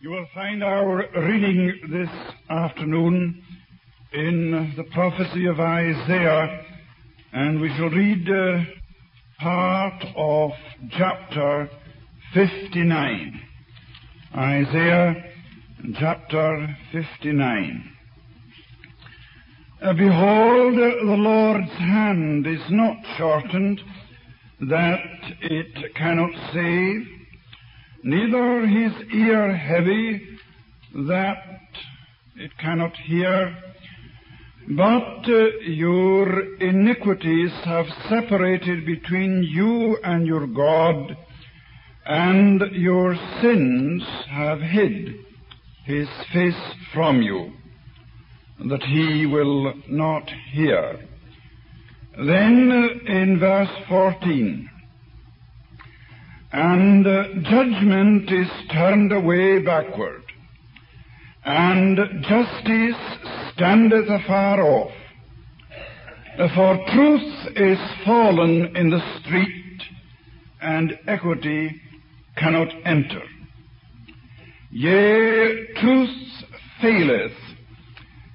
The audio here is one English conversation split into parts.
You will find our reading this afternoon in the prophecy of Isaiah, and we shall read uh, part of chapter 59. Isaiah chapter 59. Uh, Behold, the Lord's hand is not shortened that it cannot save, neither his ear heavy that it cannot hear. But uh, your iniquities have separated between you and your God, and your sins have hid his face from you, that he will not hear. Then uh, in verse 14, and judgment is turned away backward, and justice standeth afar off. For truth is fallen in the street, and equity cannot enter. Yea, truth faileth,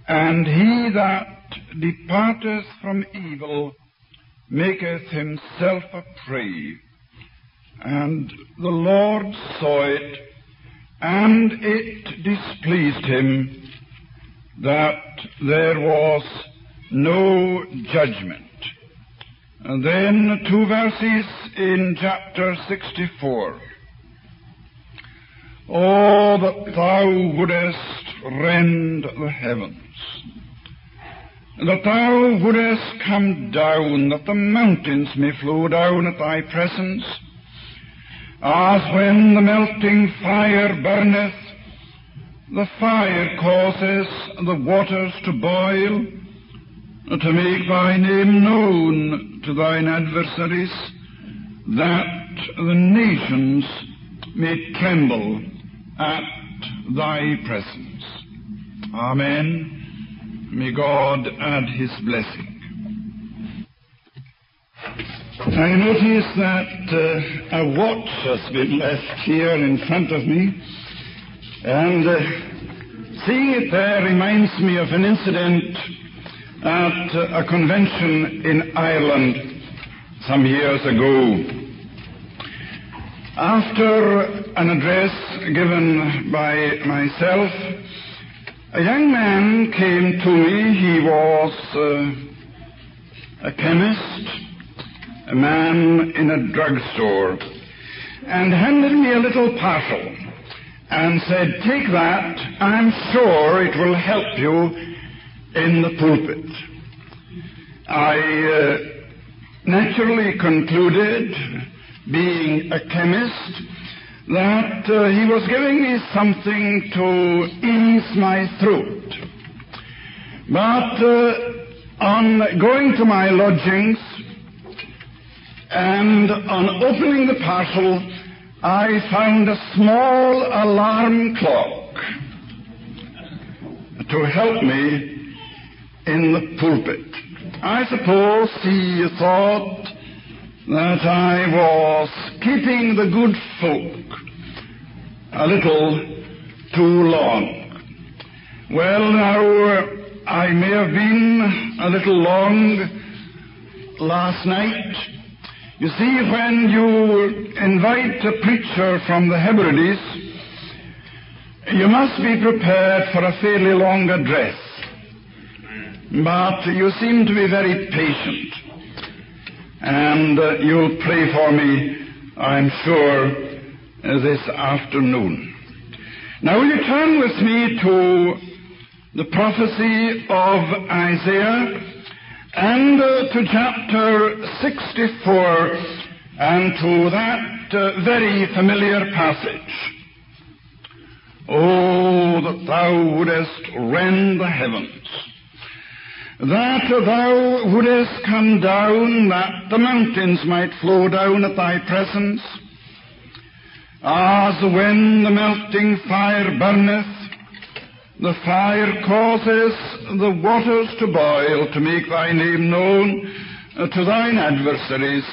and he that departeth from evil maketh himself a prey. And the Lord saw it, and it displeased him that there was no judgment. And then two verses in chapter 64. Oh, that thou wouldest rend the heavens, that thou wouldest come down, that the mountains may flow down at thy presence, as when the melting fire burneth, the fire causes the waters to boil, to make thy name known to thine adversaries, that the nations may tremble at thy presence. Amen. May God add his blessing. I notice that uh, a watch has been left here in front of me, and uh, seeing it there reminds me of an incident at uh, a convention in Ireland some years ago. After an address given by myself, a young man came to me. He was uh, a chemist, a man in a drugstore, and handed me a little parcel and said, Take that, I'm sure it will help you in the pulpit. I uh, naturally concluded, being a chemist, that uh, he was giving me something to ease my throat. But uh, on going to my lodgings and on opening the parcel, I found a small alarm clock to help me in the pulpit. I suppose he thought that I was keeping the good folk a little too long. Well, now, I may have been a little long last night. You see, when you invite a preacher from the Hebrides, you must be prepared for a fairly long address. But you seem to be very patient. And uh, you'll pray for me, I'm sure, this afternoon. Now, will you turn with me to the prophecy of Isaiah and uh, to chapter 64 and to that uh, very familiar passage. Oh, that thou wouldest rend the heavens, that thou wouldest come down, that the mountains might flow down at thy presence, as when the melting fire burneth, the fire causes the waters to boil to make thy name known uh, to thine adversaries,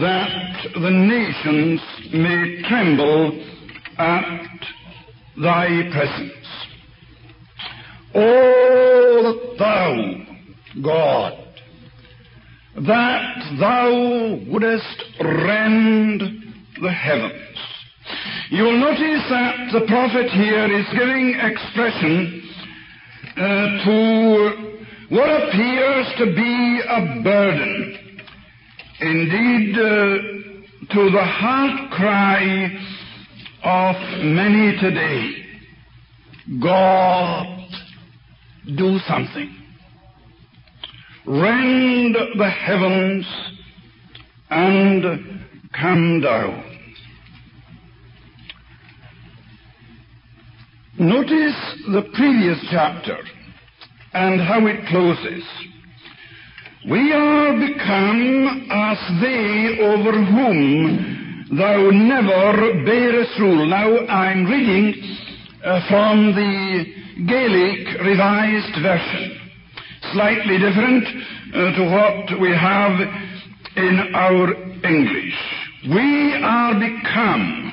that the nations may tremble at thy presence. O that thou, God, that thou wouldest rend the heavens. You will notice that the prophet here is giving expression uh, to what appears to be a burden. Indeed, uh, to the heart cry of many today. God, do something. Rend the heavens and come down. Notice the previous chapter and how it closes. We are become as they over whom thou never bearest rule. Now I'm reading uh, from the Gaelic Revised Version, slightly different uh, to what we have in our English. We are become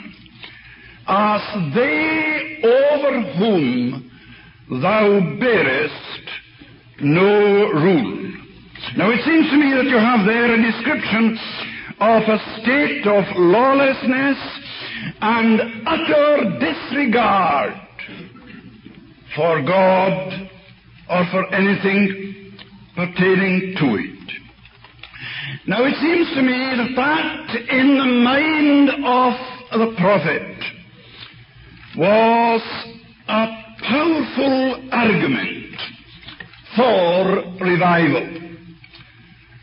as they over whom thou bearest no rule. Now it seems to me that you have there a description of a state of lawlessness and utter disregard for God or for anything pertaining to it. Now it seems to me that that in the mind of the prophet was a powerful argument for revival.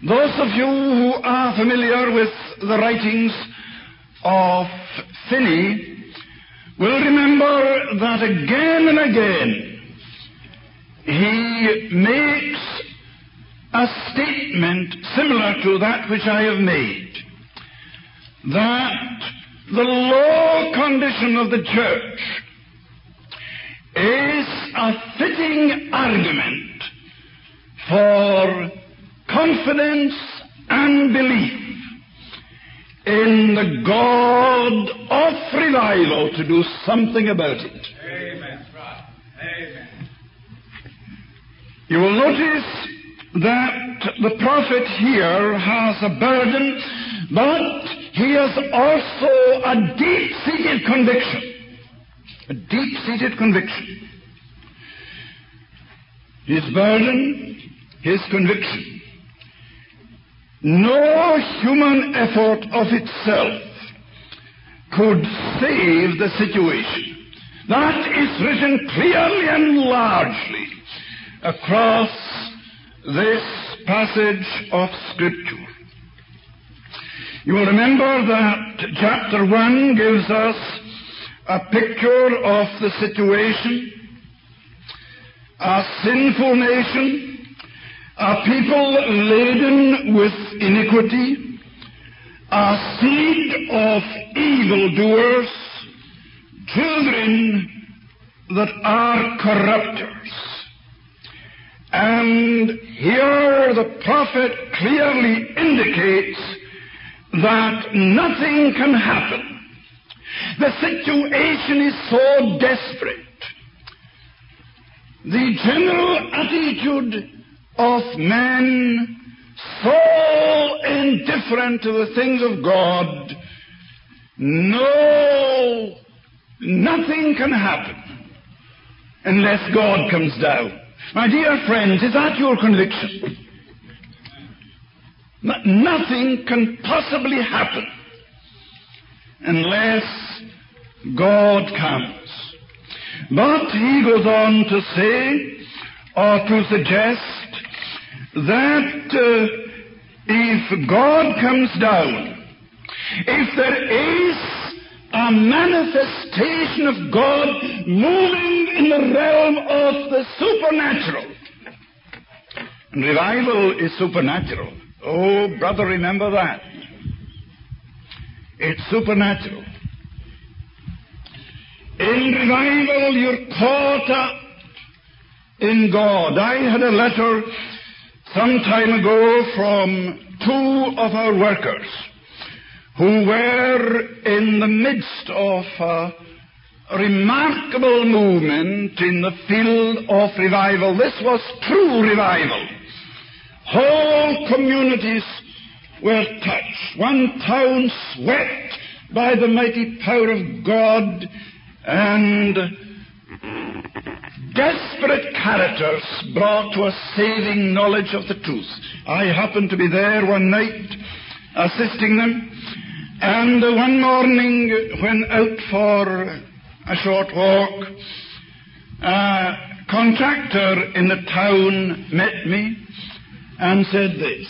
Those of you who are familiar with the writings of Finney will remember that again and again he makes a statement similar to that which I have made. That the low condition of the church is a fitting argument for confidence and belief in the God of revival to do something about it. Amen. Amen. You will notice that the prophet here has a burden, but he has also a deep-seated conviction. A deep-seated conviction. His burden, his conviction. No human effort of itself could save the situation. That is written clearly and largely across this passage of Scripture. You will remember that chapter 1 gives us a picture of the situation. A sinful nation, a people laden with iniquity, a seed of evildoers, children that are corrupters. And here the prophet clearly indicates that nothing can happen. The situation is so desperate. The general attitude of men so indifferent to the things of God, no, nothing can happen unless God comes down. My dear friends, is that your conviction? Nothing can possibly happen unless God comes. But he goes on to say, or to suggest, that uh, if God comes down, if there is a manifestation of God moving in the realm of the supernatural, and revival is supernatural. Oh, brother, remember that. It's supernatural. In revival, you're caught up in God. I had a letter some time ago from two of our workers who were in the midst of a remarkable movement in the field of revival. This was true revival. Whole communities were touched. One town swept by the mighty power of God and desperate characters brought to a saving knowledge of the truth. I happened to be there one night assisting them, and one morning when out for a short walk, a contractor in the town met me and said this,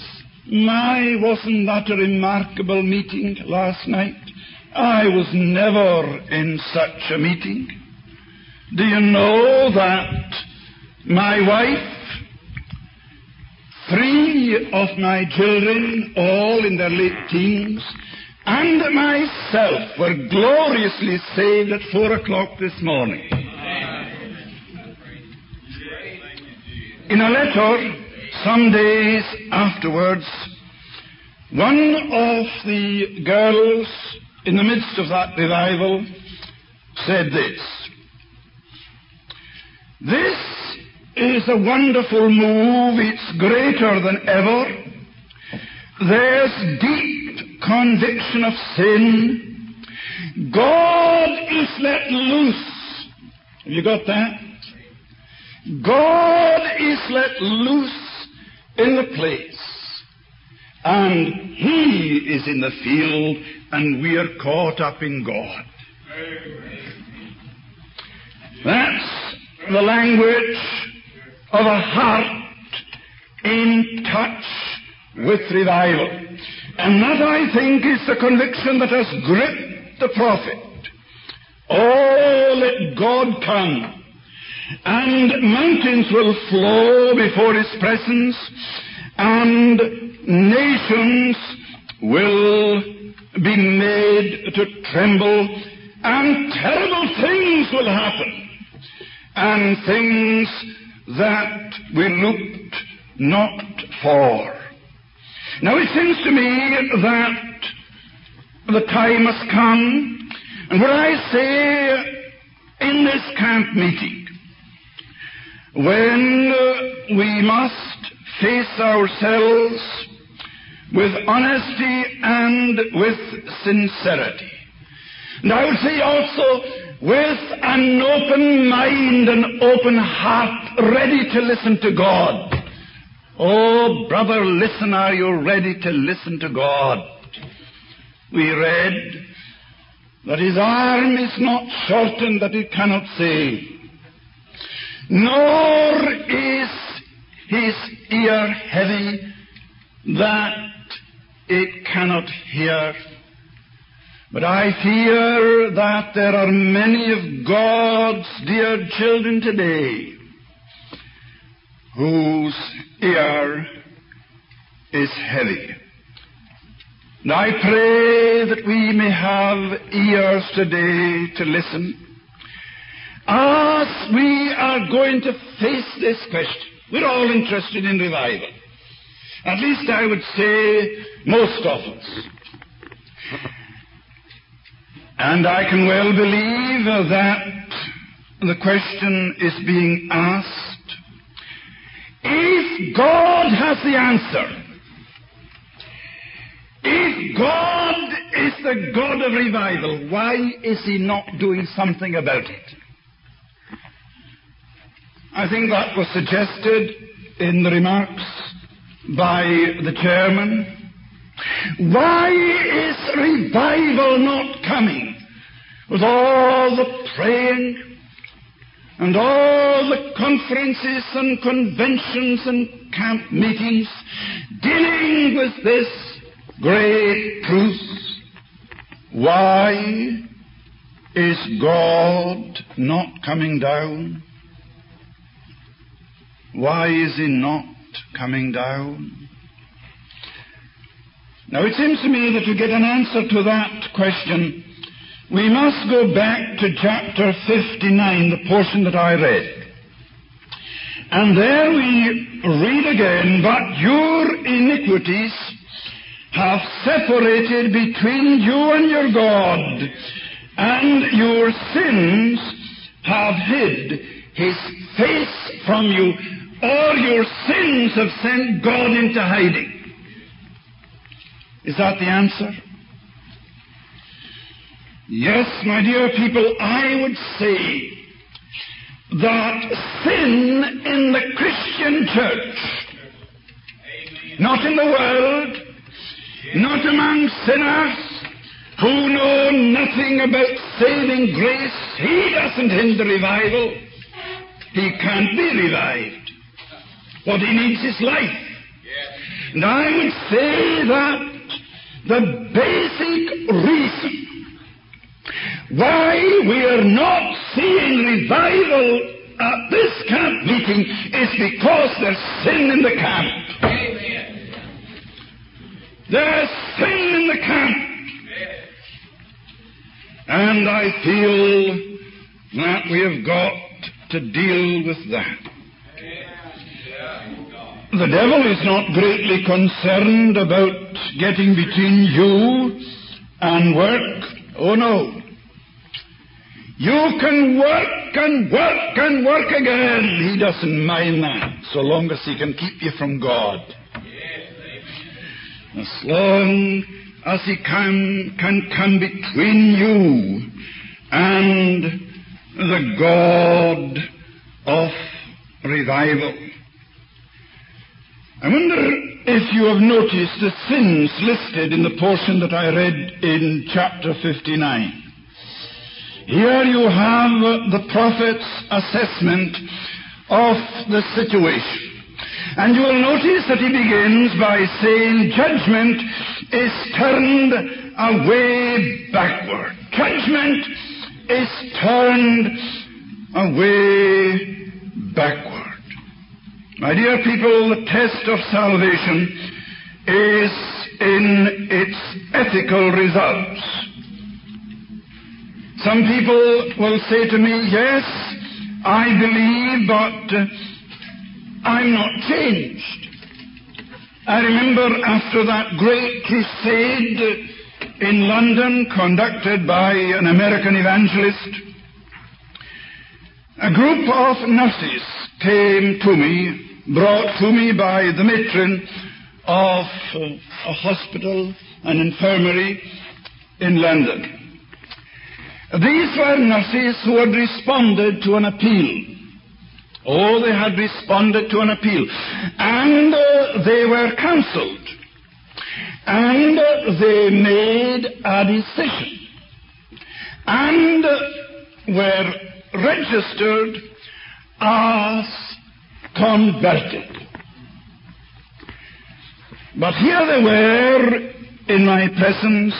My, wasn't that a remarkable meeting last night? I was never in such a meeting. Do you know that my wife, three of my children, all in their late teens, and myself were gloriously saved at four o'clock this morning? In a letter some days afterwards, one of the girls in the midst of that revival said this. This is a wonderful move. It's greater than ever. There's deep conviction of sin. God is let loose. Have you got that? God is let loose in the place. And He is in the field, and we are caught up in God. That's the language of a heart in touch with revival. And that, I think, is the conviction that has gripped the prophet. Oh, let God come, and mountains will flow before His presence, and nations will be made to tremble, and terrible things will happen, and things that we looked not for. Now it seems to me that the time has come, and what I say in this camp meeting, when uh, we must face ourselves with honesty and with sincerity. And I would say also with an open mind an open heart, ready to listen to God. Oh, brother, listen, are you ready to listen to God? We read that his arm is not shortened that it cannot save, nor is his ear heavy that it cannot hear. But I fear that there are many of God's dear children today whose ear is heavy. And I pray that we may have ears today to listen. As we are going to face this question, we're all interested in revival. At least I would say most of us. And I can well believe that the question is being asked if God has the answer, if God is the God of revival, why is He not doing something about it? I think that was suggested in the remarks by the chairman. Why is revival not coming? With all the praying and all the conferences and conventions and camp meetings dealing with this great truth. Why is God not coming down? Why is He not coming down? Now it seems to me that to get an answer to that question, we must go back to chapter 59, the portion that I read. And there we read again, but your iniquities have separated between you and your God, and your sins have hid his face from you, or your sins have sent God into hiding. Is that the answer? Yes, my dear people, I would say that sin in the Christian church, not in the world, not among sinners, who know nothing about saving grace, he doesn't hinder revival. He can't be revived. What he needs is life. And I would say that the basic reason why we are not seeing revival at this camp meeting is because there's sin in the camp. Amen. There's sin in the camp. And I feel that we have got to deal with that. The devil is not greatly concerned about getting between you and work. Oh no. You can work and work and work again. He doesn't mind that, so long as he can keep you from God. As long as he can, can come between you and the God of revival. I wonder if you have noticed the sins listed in the portion that I read in chapter 59. Here you have the prophet's assessment of the situation. And you will notice that he begins by saying judgment is turned away backward. Judgment is turned away backward. My dear people, the test of salvation is in its ethical results. Some people will say to me, yes, I believe, but uh, I'm not changed. I remember after that great crusade in London conducted by an American evangelist, a group of nurses came to me, brought to me by the matron of a hospital, an infirmary in London. These were nurses who had responded to an appeal. Oh, they had responded to an appeal. And uh, they were counseled. And uh, they made a decision. And uh, were registered as converted. But here they were in my presence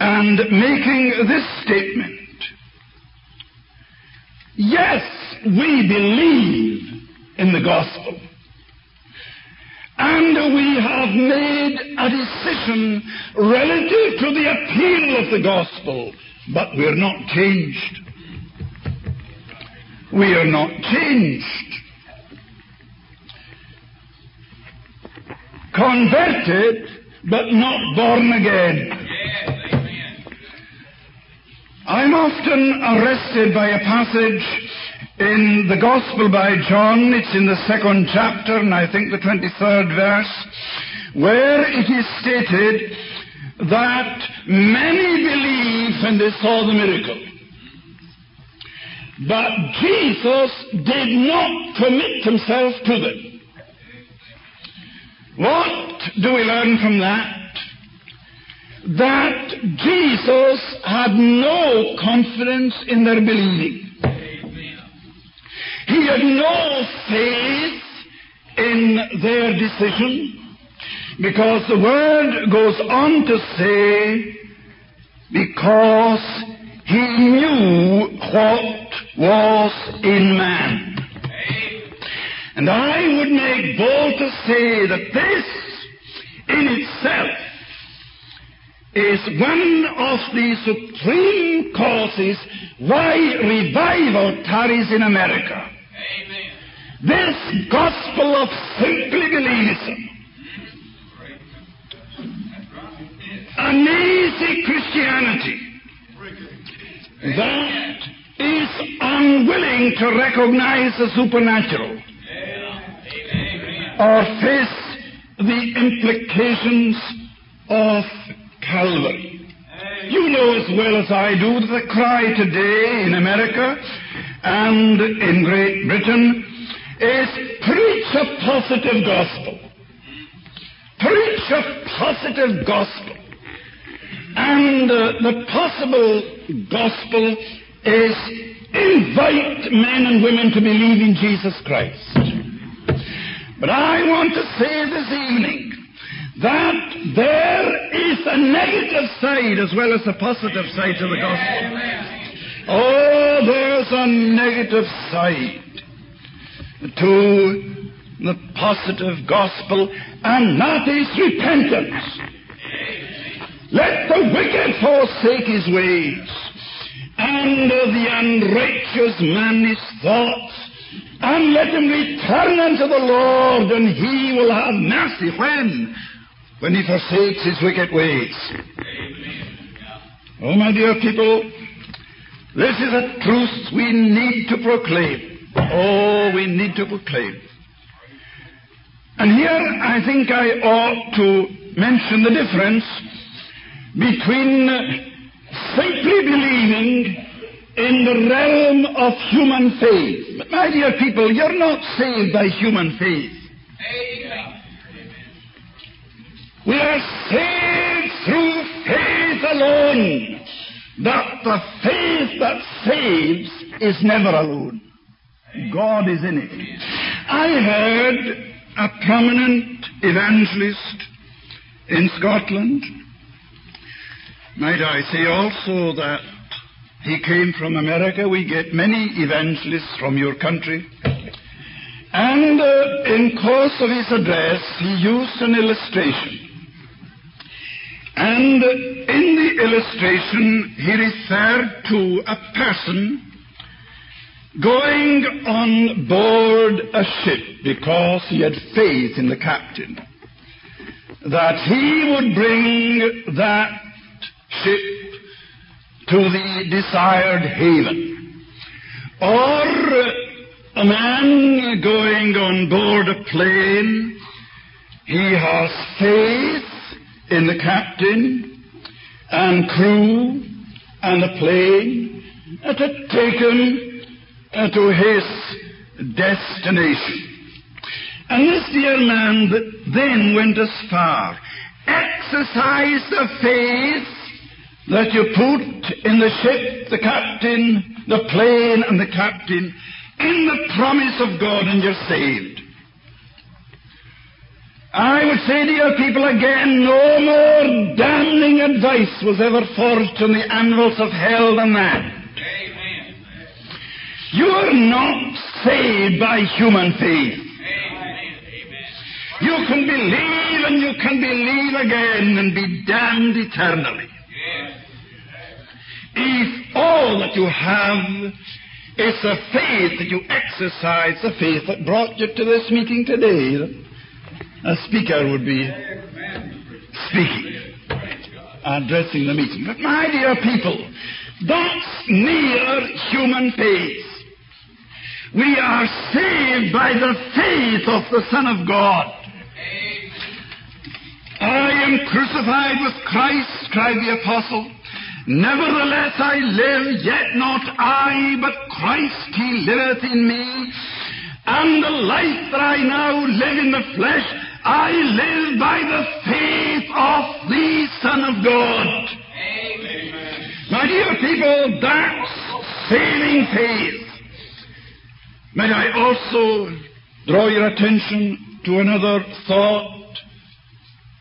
and making this statement. Yes, we believe in the gospel. And we have made a decision relative to the appeal of the gospel, but we're not changed. We are not changed. Converted, but not born again. I'm often arrested by a passage in the Gospel by John. It's in the second chapter, and I think the 23rd verse, where it is stated that many believed when they saw the miracle. But Jesus did not commit himself to them. What do we learn from that? That Jesus had no confidence in their believing. He had no faith in their decision because the word goes on to say, because he knew what was in man. And I would make bold to say that this in itself is one of the supreme causes why revival tarries in America. Amen. This gospel of simply believism, an easy Christianity, that is unwilling to recognize the supernatural or face the implications of Calvary. You know as well as I do that the cry today in America and in Great Britain is preach a positive gospel. Preach a positive gospel. And uh, the possible gospel is invite men and women to believe in Jesus Christ. But I want to say this evening that there is a negative side as well as a positive side to the gospel. Oh, there's a negative side to the positive gospel, and that is repentance. Let the wicked forsake his ways, and the unrighteous man his thoughts, and let him return unto the Lord, and he will have mercy. When? When he forsakes his wicked ways. Oh, my dear people, this is a truth we need to proclaim. Oh, we need to proclaim. And here I think I ought to mention the difference between simply believing in the realm of human faith. But my dear people, you're not saved by human faith. Amen. We are saved through faith alone. But the faith that saves is never alone. God is in it. I heard a prominent evangelist in Scotland might I say also that he came from America. We get many evangelists from your country. And uh, in course of his address, he used an illustration. And in the illustration, he referred to a person going on board a ship because he had faith in the captain that he would bring that ship to the desired haven. Or a man going on board a plane, he has faith in the captain and crew and the plane to take him uh, to his destination. And this dear man then went as far, exercise the faith that you put in the ship, the captain, the plane, and the captain, in the promise of God, and you're saved. I would say to your people again, no more damning advice was ever forged on the anvils of hell than that. Amen. You are not saved by human faith. Amen. You can believe and you can believe again and be damned eternally. Yes. If all that you have is the faith that you exercise, the faith that brought you to this meeting today, a speaker would be speaking, addressing the meeting. But my dear people, that's mere human faith. We are saved by the faith of the Son of God. I am crucified with Christ, cried the apostle. Nevertheless I live, yet not I, but Christ he liveth in me. And the life that I now live in the flesh, I live by the faith of the Son of God. Amen. My dear people, that's saving faith. May I also draw your attention to another thought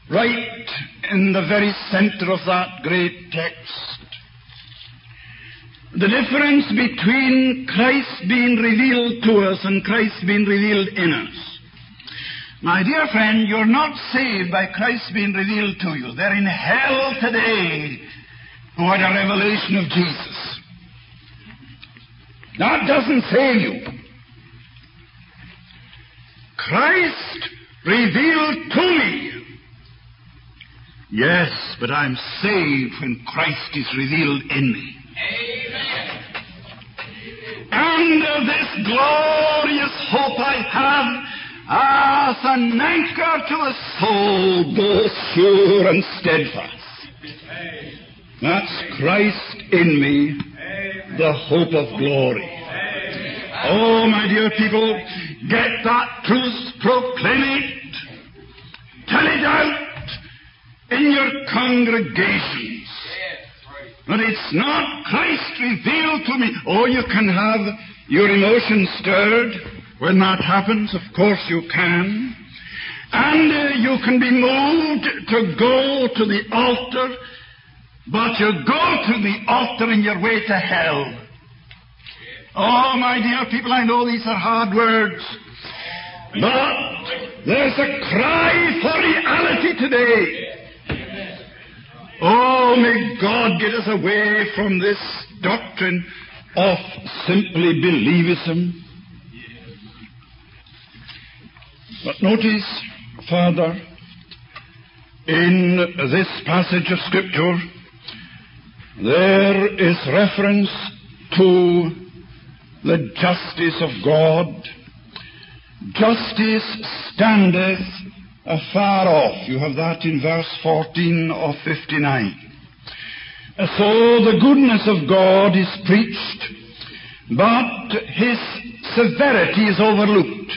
right in the very center of that great text. The difference between Christ being revealed to us and Christ being revealed in us. My dear friend, you're not saved by Christ being revealed to you. They're in hell today who had a revelation of Jesus. That doesn't save you. Christ revealed to me. Yes, but I'm saved when Christ is revealed in me. Amen. And of this glorious hope I have as an anchor to the soul, both sure and steadfast. That's Christ in me, the hope of glory. Oh, my dear people, get that truth, proclaim it, tell it out in your congregations. But it's not Christ revealed to me. Oh, you can have your emotions stirred when that happens. Of course you can. And uh, you can be moved to go to the altar, but you go to the altar in your way to hell. Oh, my dear people, I know these are hard words, but there's a cry for reality today. Oh, may God get us away from this doctrine of simply believism. But notice, Father, in this passage of Scripture, there is reference to the justice of God. Justice standeth afar off. You have that in verse 14 of 59. So the goodness of God is preached, but his severity is overlooked.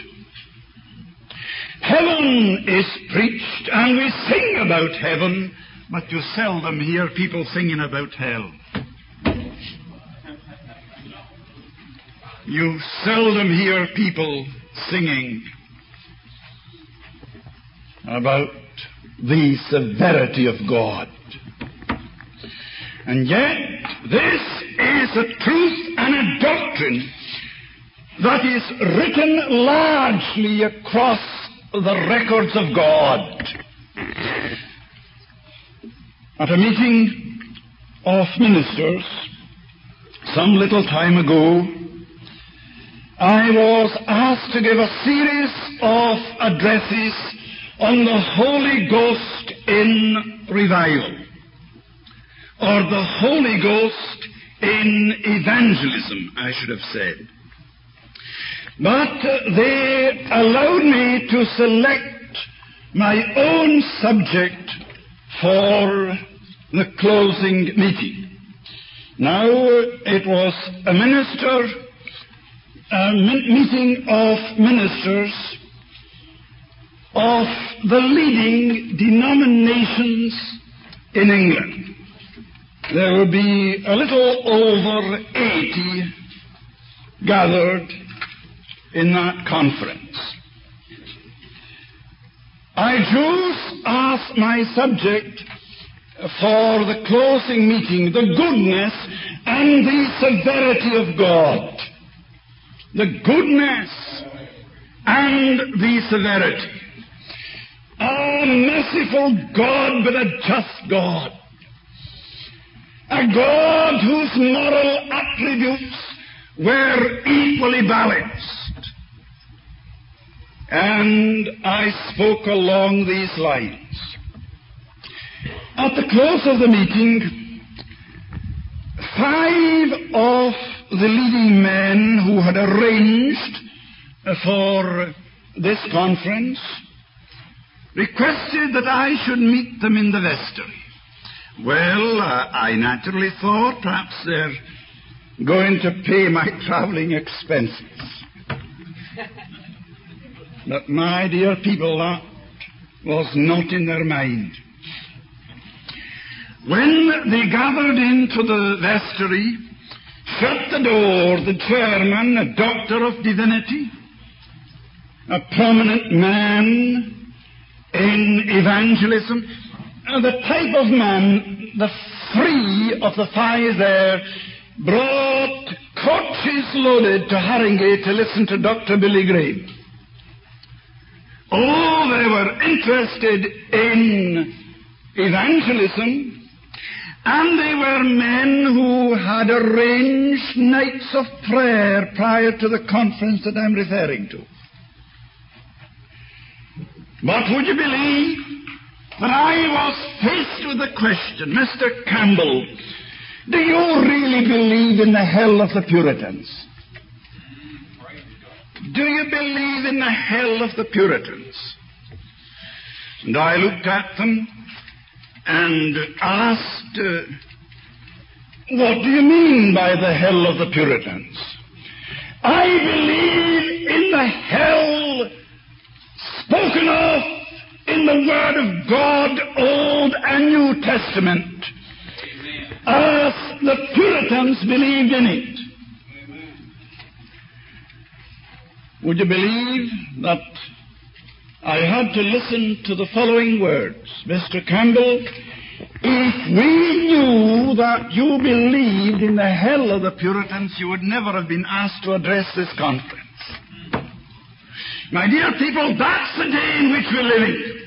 Heaven is preached, and we sing about heaven, but you seldom hear people singing about hell. You seldom hear people singing about the severity of God. And yet, this is a truth and a doctrine that is written largely across the records of God. At a meeting of ministers some little time ago, I was asked to give a series of addresses on the Holy Ghost in revival, or the Holy Ghost in evangelism, I should have said. But they allowed me to select my own subject for the closing meeting. Now, it was a minister, a meeting of ministers of the leading denominations in England. There will be a little over 80 gathered in that conference. I chose as my subject for the closing meeting the goodness and the severity of God. The goodness and the severity. A merciful God, but a just God. A God whose moral attributes were equally balanced. And I spoke along these lines. At the close of the meeting, five of the leading men who had arranged for this conference requested that I should meet them in the vestry. Well, uh, I naturally thought perhaps they're going to pay my traveling expenses. But my dear people, that was not in their mind. When they gathered into the vestry, shut the door, the chairman, a doctor of divinity, a prominent man in evangelism, uh, the type of man, the three of the five there, brought coaches loaded to Harringay to listen to Dr. Billy Graham. Oh, they were interested in evangelism, and they were men who had arranged nights of prayer prior to the conference that I'm referring to. But would you believe that I was faced with the question, Mr. Campbell, do you really believe in the hell of the Puritans? Do you believe in the hell of the Puritans? And I looked at them and asked, uh, What do you mean by the hell of the Puritans? I believe in the hell spoken of in the Word of God, Old and New Testament, as the Puritans believed in it. Would you believe that I had to listen to the following words? Mr. Campbell, if we knew that you believed in the hell of the Puritans, you would never have been asked to address this conference. My dear people, that's the day in which we're living.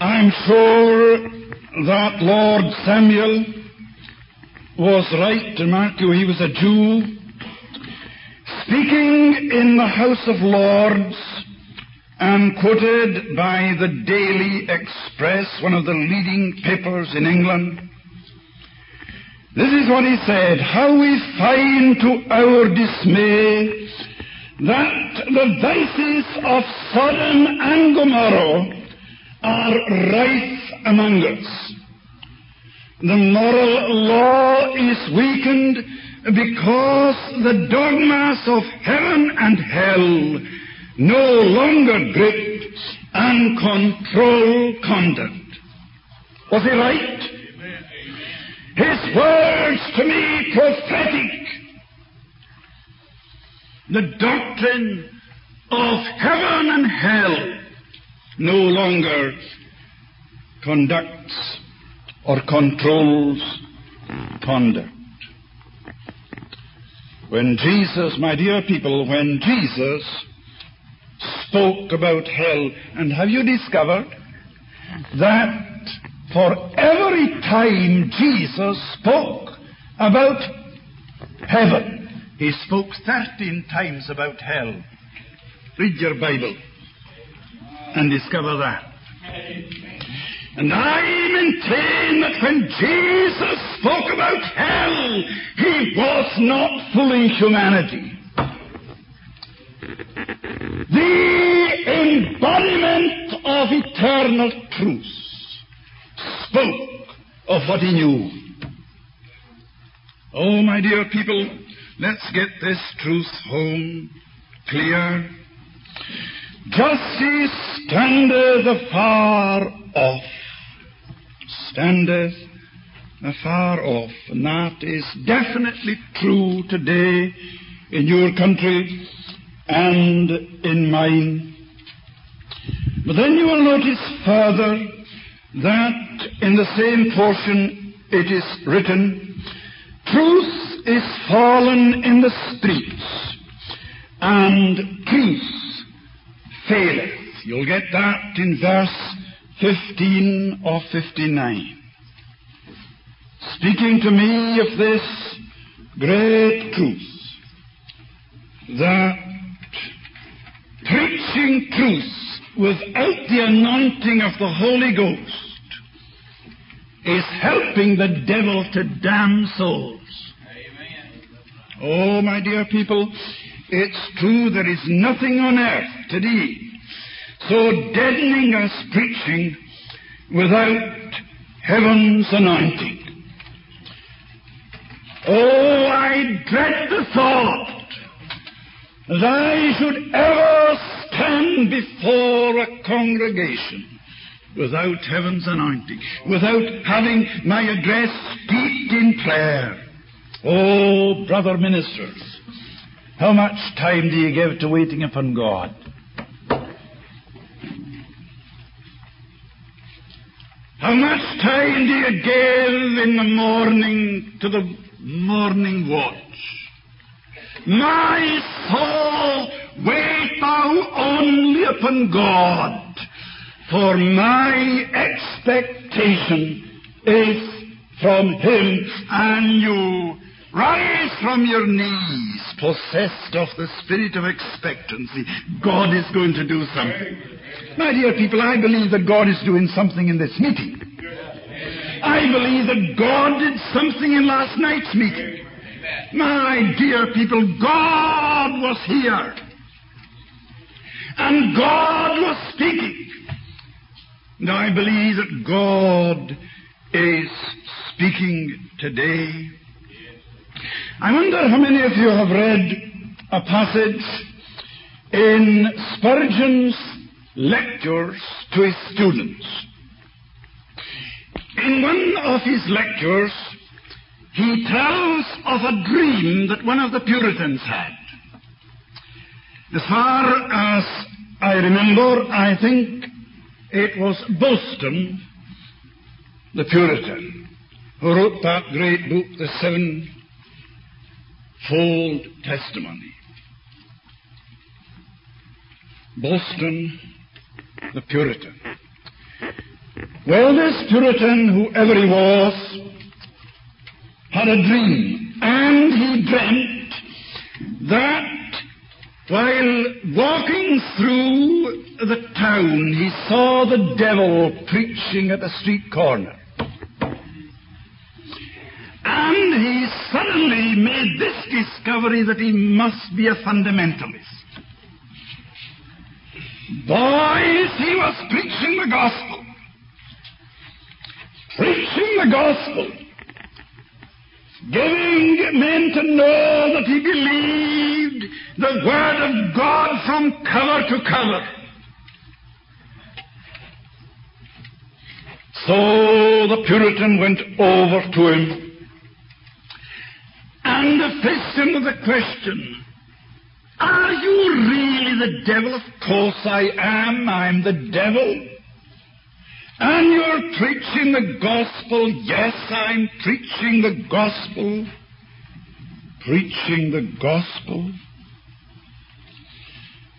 I'm sure that Lord Samuel was right to mark you, he was a Jew speaking in the House of Lords and quoted by the Daily Express, one of the leading papers in England. This is what he said, How we find to our dismay that the vices of Sodom and Gomorrah are rife among us. The moral law is weakened because the dogmas of heaven and hell no longer grip and control conduct. Was he right? His words to me prophetic. The doctrine of heaven and hell no longer conducts or controls conduct. When Jesus, my dear people, when Jesus spoke about hell, and have you discovered that for every time Jesus spoke about heaven, he spoke 13 times about hell. Read your Bible and discover that. And I maintain that when Jesus spoke about hell, he was not fooling humanity. The embodiment of eternal truth spoke of what he knew. Oh, my dear people, let's get this truth home clear. Justice standeth afar off. Standeth afar off. And that is definitely true today in your country and in mine. But then you will notice further that in the same portion it is written, Truth is fallen in the streets, and truth faileth. You'll get that in verse 15 or 59. Speaking to me of this great truth, that preaching truth without the anointing of the Holy Ghost is helping the devil to damn souls. Oh, my dear people, it's true there is nothing on earth today so deadening as preaching without heaven's anointing. Oh, I dread the thought that I should ever stand before a congregation without heaven's anointing, without having my address steeped in prayer. Oh, brother ministers, how much time do you give to waiting upon God? How much time do you give in the morning to the morning watch? My soul, wait thou only upon God, for my expectation is from Him, and you rise from your knees, possessed of the spirit of expectancy. God is going to do something. My dear people, I believe that God is doing something in this meeting. I believe that God did something in last night's meeting. My dear people, God was here. And God was speaking. And I believe that God is speaking today. I wonder how many of you have read a passage in Spurgeon's lectures to his students. In one of his lectures, he tells of a dream that one of the Puritans had. As far as I remember, I think it was Boston, the Puritan, who wrote that great book, The Sevenfold Testimony. Boston, the Puritan. Well, this Puritan, whoever he was, had a dream, and he dreamt that while walking through the town, he saw the devil preaching at a street corner. And he suddenly made this discovery that he must be a fundamentalist. Boys, he was preaching the gospel. Preaching the gospel. Giving men to know that he believed the Word of God from cover to cover. So the Puritan went over to him and faced him with a question. Are you really the devil? Of course I am. I'm the devil. And you're preaching the gospel. Yes, I'm preaching the gospel. Preaching the gospel.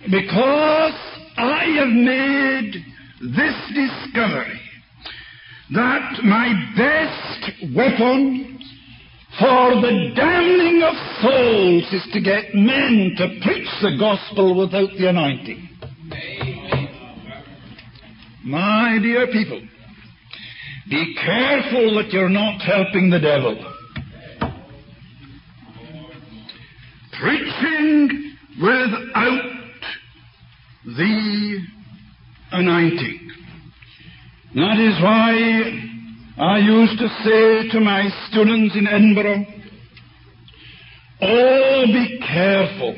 Because I have made this discovery that my best weapon for the damning of souls is to get men to preach the gospel without the anointing. My dear people, be careful that you're not helping the devil. Preaching without the anointing. That is why I used to say to my students in Edinburgh, Oh, be careful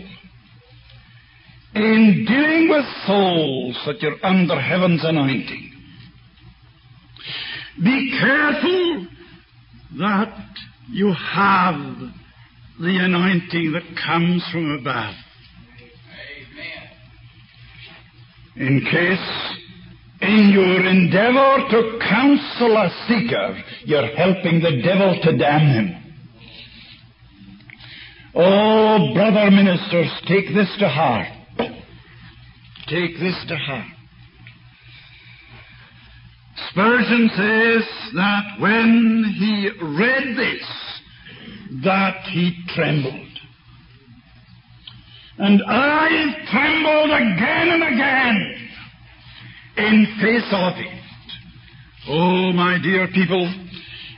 in dealing with souls that you're under heaven's anointing. Be careful that you have the anointing that comes from above. In case in your endeavor to counsel a seeker, you're helping the devil to damn him. Oh, brother ministers, take this to heart. Take this to heart. Spurgeon says that when he read this, that he trembled. And I trembled again and again in face of it. Oh, my dear people,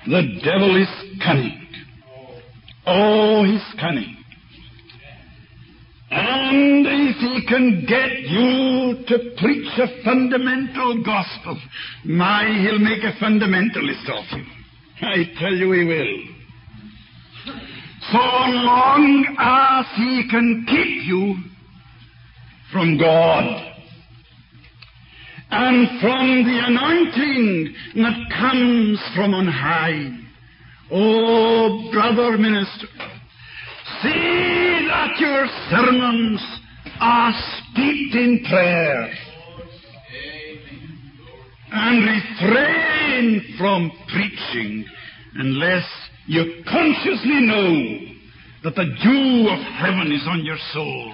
the devil is cunning. Oh, he's cunning. And if he can get you to preach a fundamental gospel, my, he'll make a fundamentalist of you. I tell you he will. So long as he can keep you from God and from the anointing that comes from on high. Oh, brother minister, see that your sermons are steeped in prayer. And refrain from preaching unless you consciously know that the dew of heaven is on your soul.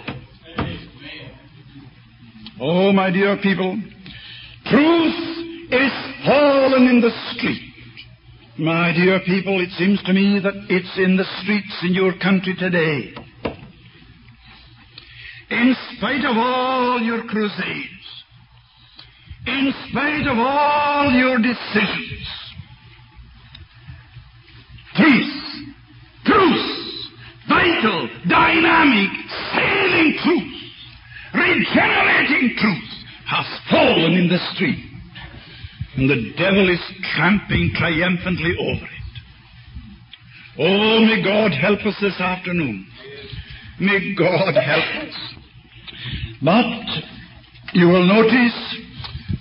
Oh, my dear people, truth is fallen in the street. My dear people, it seems to me that it's in the streets in your country today. In spite of all your crusades, in spite of all your decisions, peace, truce, vital, dynamic, saving truth, regenerating truth has fallen in the streets. And the devil is tramping triumphantly over it. Oh, may God help us this afternoon. May God help us. But you will notice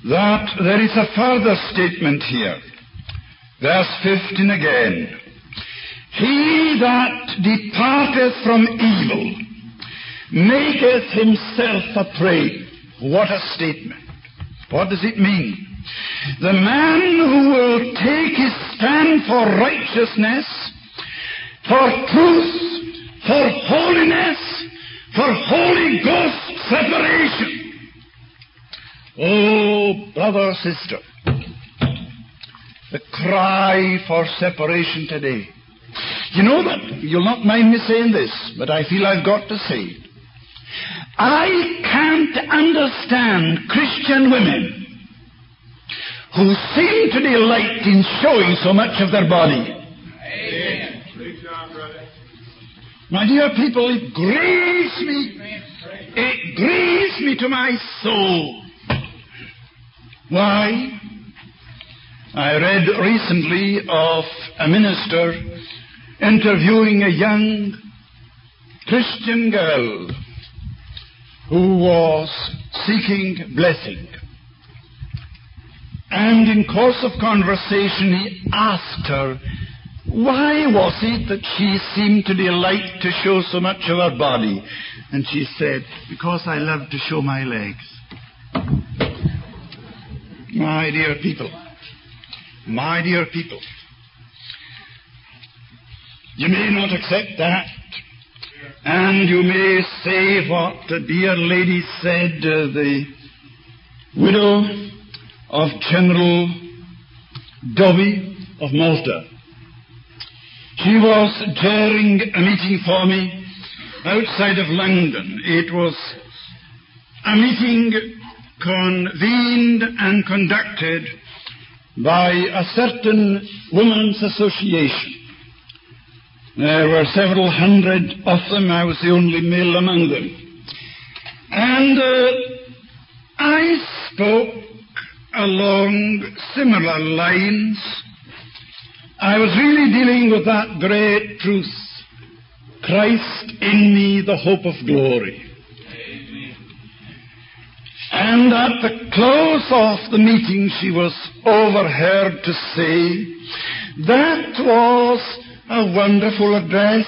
that there is a further statement here. Verse 15 again. He that departeth from evil maketh himself a prey. What a statement. What does it mean? The man who will take his stand for righteousness, for truth, for holiness, for Holy Ghost separation. Oh, brother, sister, the cry for separation today. You know that, you'll not mind me saying this, but I feel I've got to say it. I can't understand Christian women who seem to delight in showing so much of their body. My dear people, it grieves me. It grieves me to my soul. Why? I read recently of a minister interviewing a young Christian girl who was seeking blessing. And in course of conversation, he asked her, why was it that she seemed to delight to show so much of her body? And she said, because I love to show my legs. My dear people, my dear people, you may not accept that. And you may say what the dear lady said, uh, the widow of General Dobbie of Malta. She was chairing a meeting for me outside of London. It was a meeting convened and conducted by a certain women's association. There were several hundred of them. I was the only male among them. And uh, I spoke along similar lines. I was really dealing with that great truth. Christ in me, the hope of glory. And at the close of the meeting, she was overheard to say, that was a wonderful address.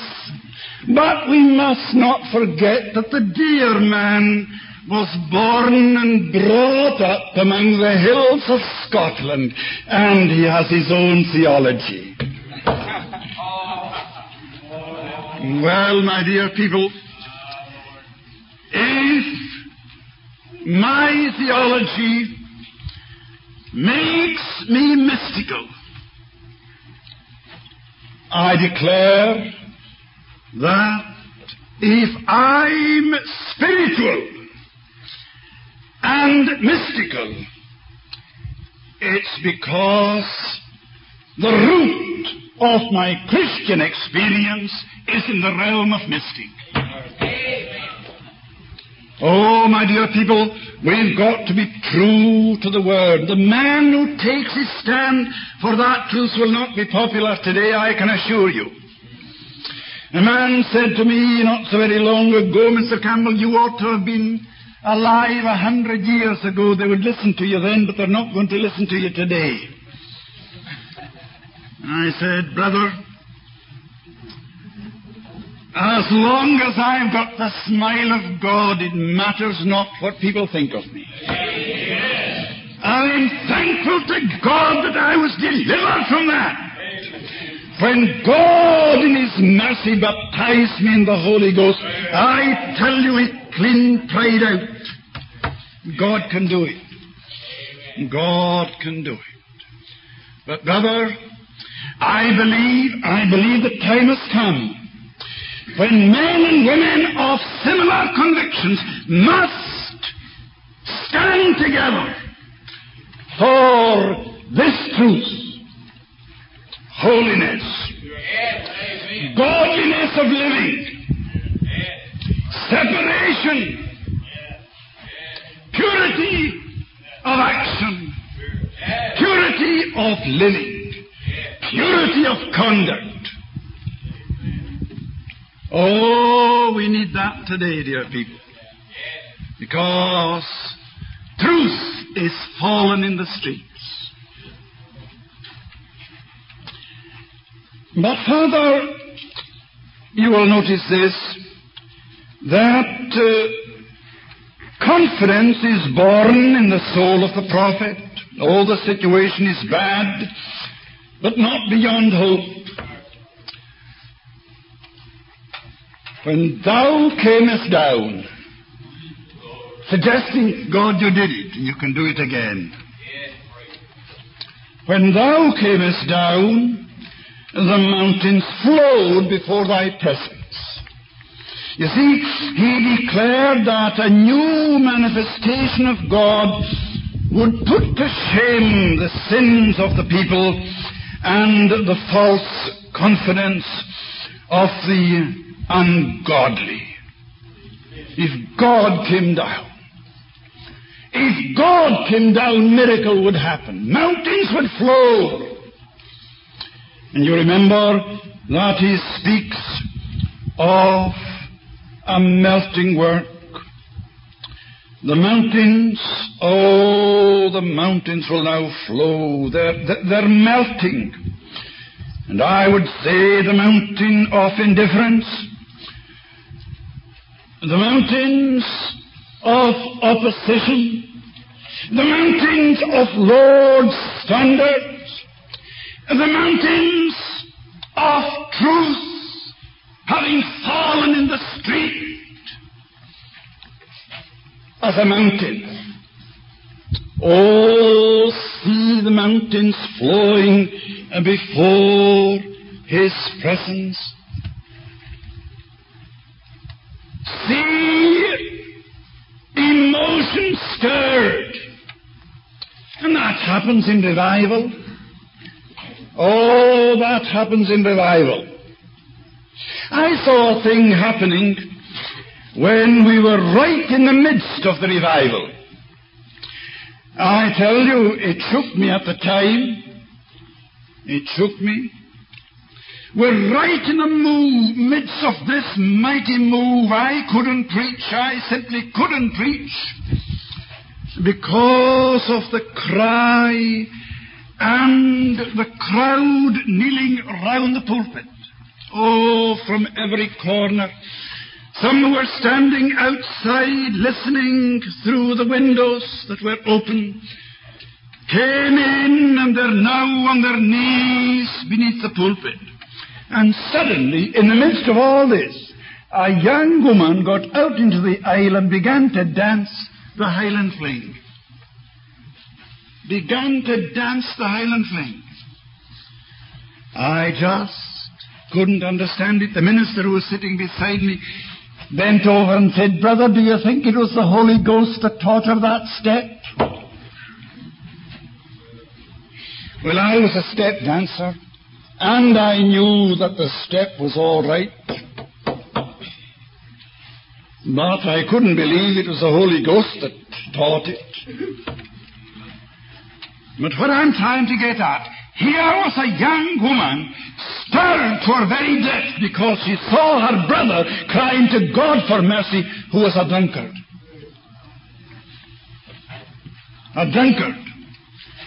But we must not forget that the dear man was born and brought up among the hills of Scotland, and he has his own theology. well, my dear people, if my theology makes me mystical, I declare that if I'm spiritual and mystical, it's because the root of my Christian experience is in the realm of mystic. Oh, my dear people, we've got to be true to the Word. The man who takes his stand for that truth will not be popular today, I can assure you. A man said to me not so very long ago, Mr. Campbell, you ought to have been alive a hundred years ago. They would listen to you then, but they're not going to listen to you today. I said, brother, as long as I've got the smile of God, it matters not what people think of me. I'm thankful to God that I was delivered from that. When God in His mercy baptized me in the Holy Ghost, I tell you it clean pride out. God can do it. God can do it. But brother, I believe, I believe the time has come when men and women of similar convictions must stand together for this truth holiness, godliness of living, separation, purity of action, purity of living, purity of conduct. Oh, we need that today, dear people. Because truth is fallen in the streets. But further, you will notice this, that uh, confidence is born in the soul of the prophet. Oh, the situation is bad, but not beyond hope. When thou camest down, suggesting, God, you did it, you can do it again. When thou camest down, the mountains flowed before thy presence. You see, he declared that a new manifestation of God would put to shame the sins of the people and the false confidence of the ungodly. If God came down, if God came down, miracle would happen. Mountains would flow. And you remember that he speaks of a melting work. The mountains, oh, the mountains will now flow. They're, they're melting. And I would say the mountain of indifference, the mountains of opposition, the mountains of Lord's standards, the mountains of truth having fallen in the street as a mountain. Oh, see the mountains flowing before His presence. See emotion stirred. And that happens in revival. Oh, that happens in revival. I saw a thing happening when we were right in the midst of the revival. I tell you, it shook me at the time. It shook me. We're right in the move, midst of this mighty move. I couldn't preach. I simply couldn't preach because of the cry and the crowd kneeling round the pulpit. Oh, from every corner. Some were standing outside listening through the windows that were open. Came in and they're now on their knees beneath the pulpit. And suddenly, in the midst of all this, a young woman got out into the aisle and began to dance the Highland Fling. Began to dance the Highland Fling. I just couldn't understand it. The minister who was sitting beside me bent over and said, Brother, do you think it was the Holy Ghost that taught her that step? Well, I was a step dancer, and I knew that the step was all right. But I couldn't believe it was the Holy Ghost that taught it. But what I'm trying to get at, here was a young woman stirred to her very death because she saw her brother crying to God for mercy who was a drunkard. A drunkard.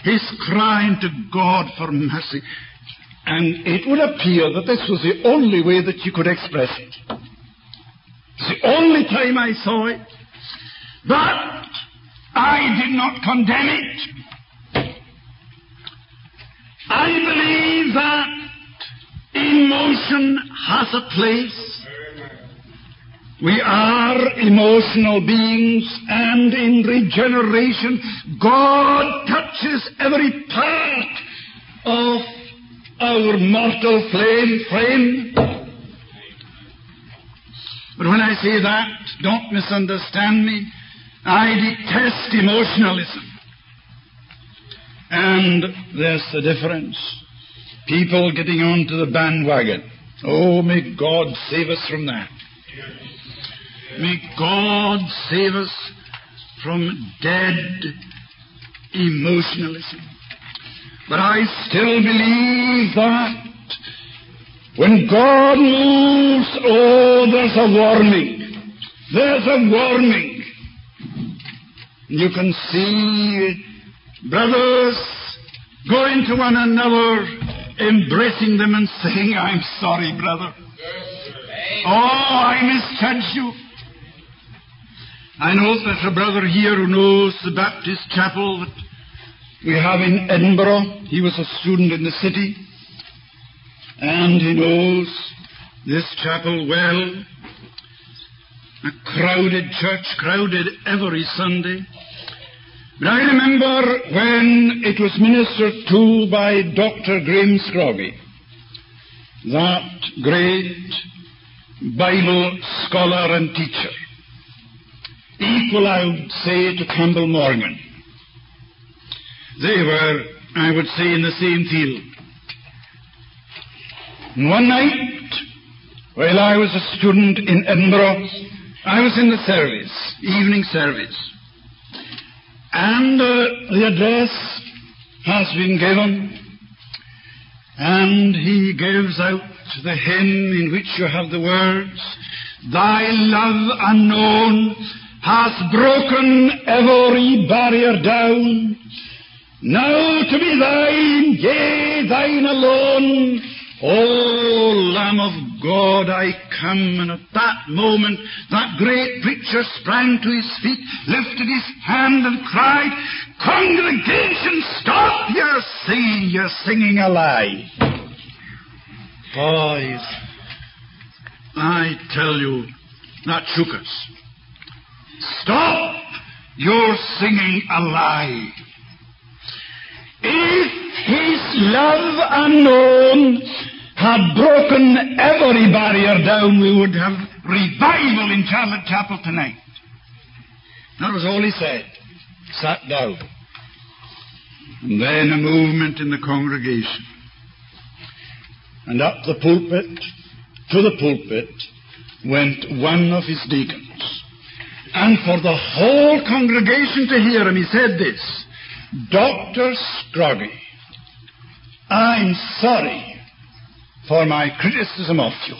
He's crying to God for mercy. And it would appear that this was the only way that she could express it. It's the only time I saw it. But I did not condemn it. I believe that emotion has a place. We are emotional beings, and in regeneration, God touches every part of our mortal flame frame. But when I say that, don't misunderstand me. I detest emotionalism. And there's the difference. People getting onto the bandwagon. Oh, may God save us from that. May God save us from dead emotionalism. But I still believe that when God moves, oh, there's a warning. There's a warning. You can see brothers going to one another, embracing them and saying, I'm sorry, brother. Oh, I misjudged you. I know there's a brother here who knows the Baptist chapel that we have in Edinburgh. He was a student in the city. And he knows this chapel well. A crowded church, crowded every Sunday. But I remember when it was ministered to by Dr. Graham Scroggie, that great Bible scholar and teacher, equal, I would say, to Campbell Morgan. They were, I would say, in the same field. And one night, while I was a student in Edinburgh, I was in the service, evening service. And uh, the address has been given, and he gives out the hymn in which you have the words, Thy love unknown has broken every barrier down. Now to be thine, yea, thine alone. O Lamb of God, I come. And at that moment, that great preacher sprang to his feet, lifted his hand, and cried, Congregation, stop your singing. You're singing a lie. Boys, I tell you, that shook us. Stop your singing a lie. If his love unknown had broken every barrier down, we would have revival in Charlotte Chapel tonight. That was all he said. Sat down. And then a movement in the congregation. And up the pulpit, to the pulpit, went one of his deacons. And for the whole congregation to hear him, he said this Dr. Scroggie, I'm sorry for my criticism of you.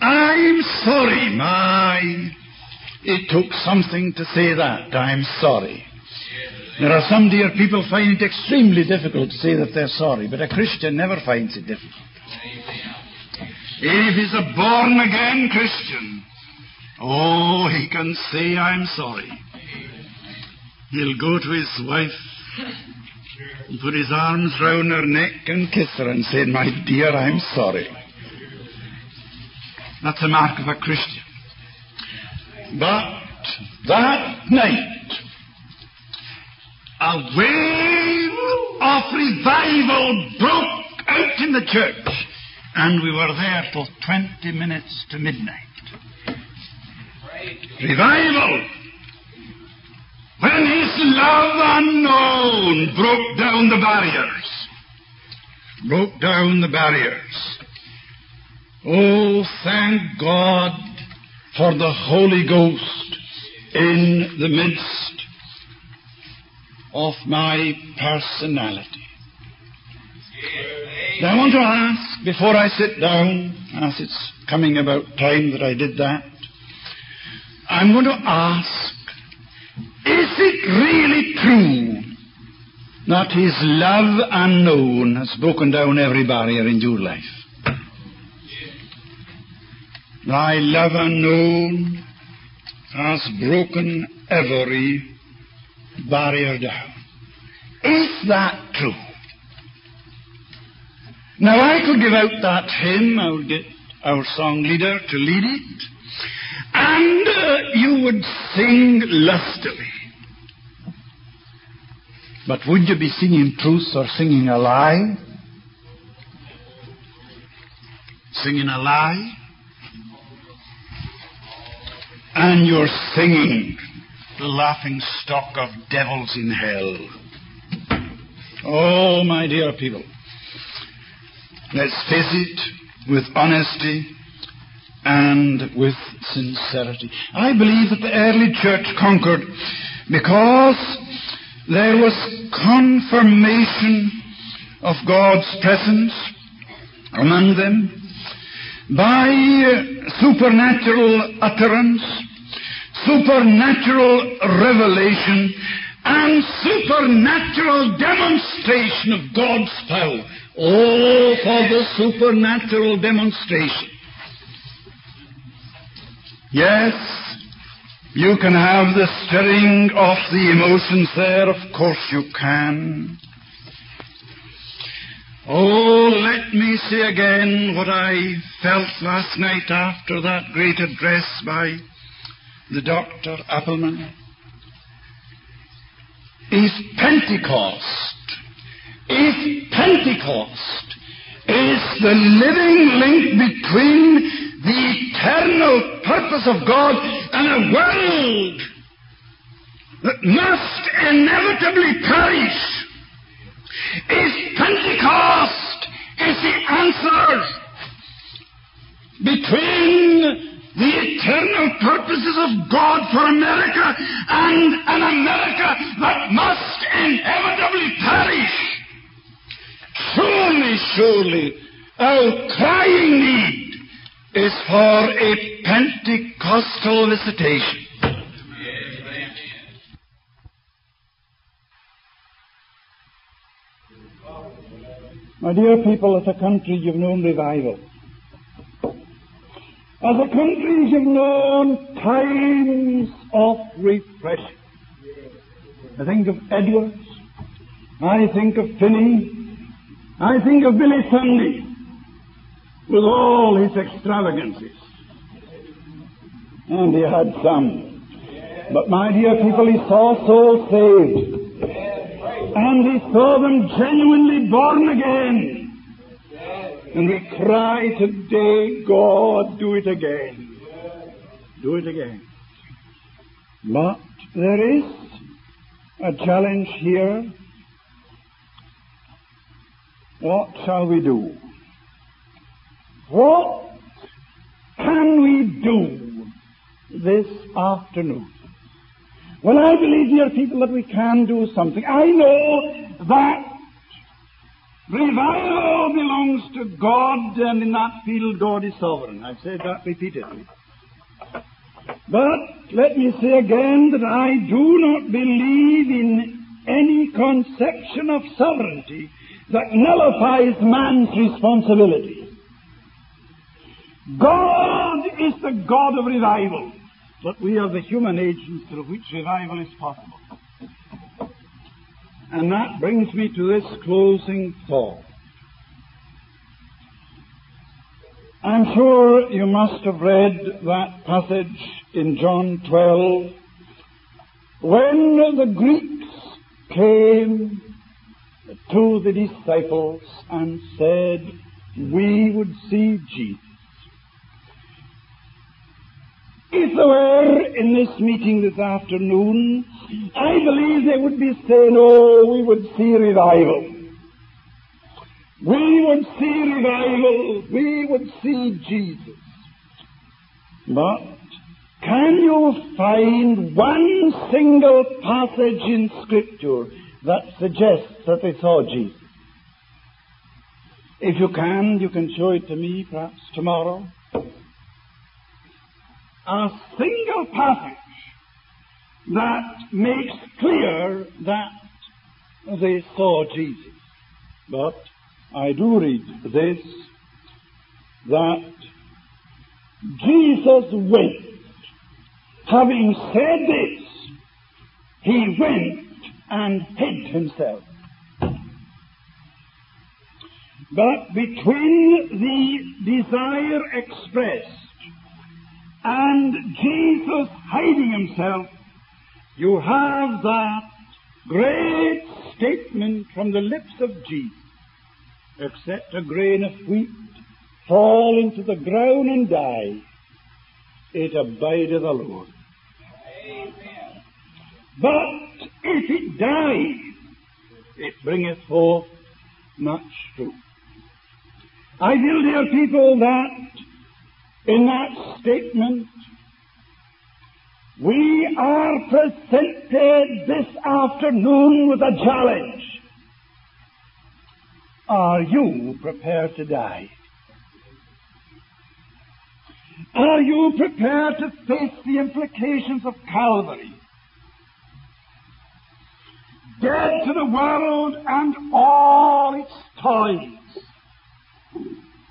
I'm sorry, my. It took something to say that. I'm sorry. There are some dear people find it extremely difficult to say that they're sorry, but a Christian never finds it difficult. If he's a born again Christian, oh, he can say, I'm sorry. He'll go to his wife and put his arms round her neck and kiss her and say, My dear, I'm sorry. That's a mark of a Christian. But that night, a wave of revival broke out in the church, and we were there till 20 minutes to midnight. Revival! When his love unknown broke down the barriers. Broke down the barriers. Oh, thank God for the Holy Ghost in the midst of my personality. Now I want to ask, before I sit down, as it's coming about time that I did that, I'm going to ask, is it really true that His love unknown has broken down every barrier in your life? Thy love unknown has broken every barrier down. Is that true? Now I could give out that hymn, I would get our song leader to lead it, and uh, you would sing lustily. But would you be singing truth or singing a lie? Singing a lie? And you're singing the laughing stock of devils in hell. Oh, my dear people, let's face it with honesty and with sincerity. I believe that the early church conquered because there was confirmation of God's presence among them by supernatural utterance, supernatural revelation, and supernatural demonstration of God's power. Oh, for the supernatural demonstration. Yes, you can have the stirring of the emotions there, of course you can. Oh, let me say again what I felt last night after that great address by the Dr. Appelman. Is Pentecost, is Pentecost is the living link between the eternal purpose of God and a world that must inevitably perish, if Pentecost is the answer between the eternal purposes of God for America and an America that must inevitably perish. Surely, surely, our crying need is for a Pentecostal visitation. My dear people, as a country, you've known revival. As a country, you've known times of refreshing. I think of Edwards. I think of Finney. I think of Billy Sunday with all his extravagances. And he had some. But my dear people, he saw souls saved. And he saw them genuinely born again. And we cry today, God, do it again. Do it again. But there is a challenge here. What shall we do? What can we do this afternoon? Well, I believe, dear people, that we can do something. I know that revival belongs to God, and in that field, God is sovereign. I've said that repeatedly. But let me say again that I do not believe in any conception of sovereignty that nullifies man's responsibility. God is the God of revival, but we are the human agents through which revival is possible. And that brings me to this closing thought. I'm sure you must have read that passage in John 12 when the Greeks came to the disciples and said, We would see Jesus. If they were in this meeting this afternoon, I believe they would be saying, Oh, we would see revival. We would see revival. We would see Jesus. But can you find one single passage in Scripture that suggests that they saw Jesus? If you can, you can show it to me perhaps tomorrow. A single passage that makes clear that they saw Jesus. But I do read this, that Jesus went. Having said this, he went and hid himself. But between the desire expressed and Jesus hiding himself, you have that great statement from the lips of Jesus. Except a grain of wheat fall into the ground and die, it abideth alone. Amen. But if it die, it bringeth forth much fruit. I feel, dear people, that In that statement, we are presented this afternoon with a challenge. Are you prepared to die? Are you prepared to face the implications of Calvary? Dead to the world and all its toys,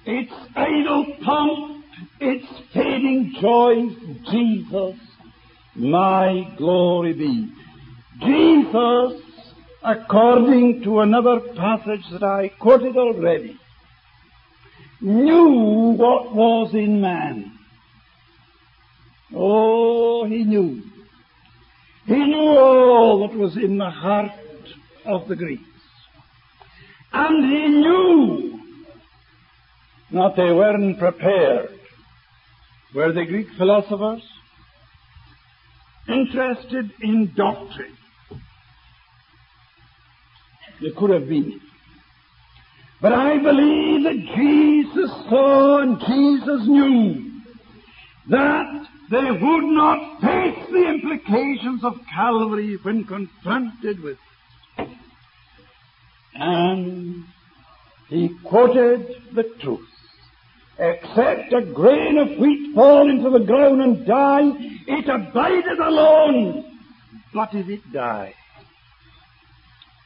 its idle pomp, its fading joys, Jesus, my glory be. Jesus, according to another passage that I quoted already, knew what was in man. Oh, he knew. He knew all that was in the heart of the Greeks. And he knew that they weren't prepared. Were the Greek philosophers interested in doctrine? They could have been. But I believe that Jesus saw and Jesus knew that they would not face the implications of Calvary when confronted with it. And he quoted the truth. Except a grain of wheat fall into the ground and die, it abideth alone. But if it die,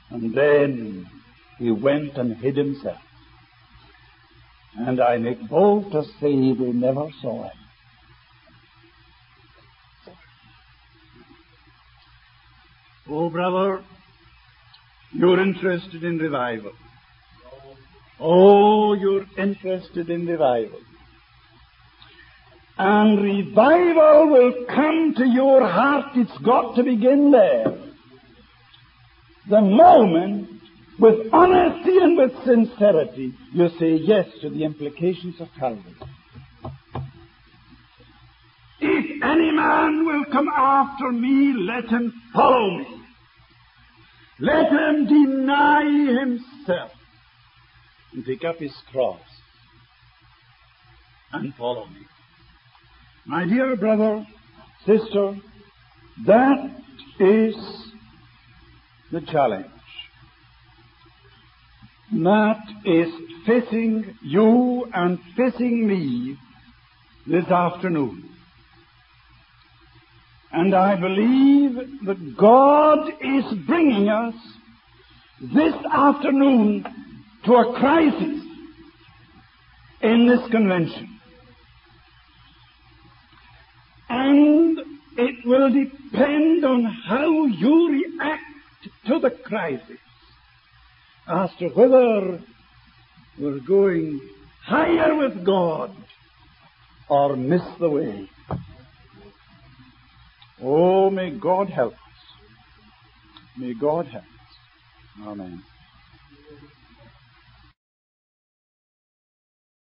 and then he went and hid himself. And I make bold to say they never saw him. Oh, brother, you're interested in revival. Oh, you're interested in revival. And revival will come to your heart. It's got to begin there. The moment, with honesty and with sincerity, you say yes to the implications of Calvary. If any man will come after me, let him follow me. Let him deny himself and pick up his cross and follow me. My dear brother, sister, that is the challenge. That is facing you and facing me this afternoon. And I believe that God is bringing us this afternoon to a crisis in this convention. And it will depend on how you react to the crisis as to whether we're going higher with God or miss the way. Oh, may God help us. May God help us. Amen.